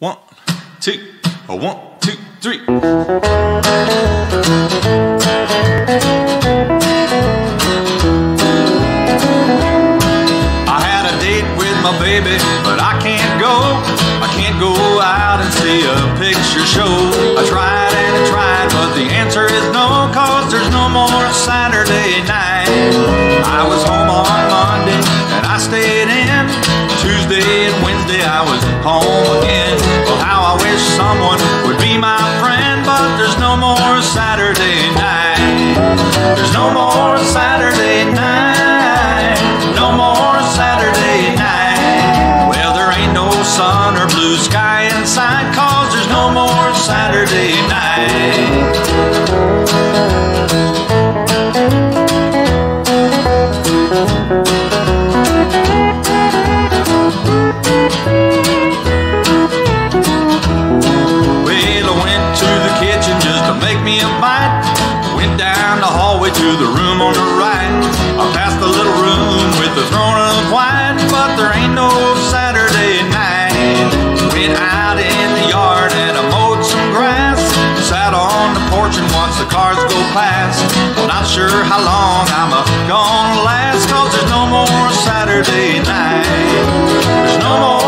One, two, a one, two, three. I had a date with my baby, but I can't go. I can't go out and see a picture show. I tried and I tried, but the answer is no, cause there's no more Saturday night. I was home on Monday and I stayed in. Tuesday I was home again. Well, how I wish someone would be my friend, but there's no more Saturday night. There's no more Saturday night. No more Saturday night. Well, there ain't no sun or blue sky inside, cause there's no more Saturday night. Hallway to the room on the right. I passed the little room with the throne of white, but there ain't no Saturday night. Went out in the yard and I mowed some grass. Sat on the porch and watched the cars go past. Not sure how long I'm gonna last, cause there's no more Saturday night. There's no more